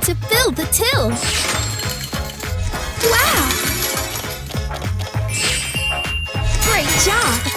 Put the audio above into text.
to fill the till. Wow! Great job!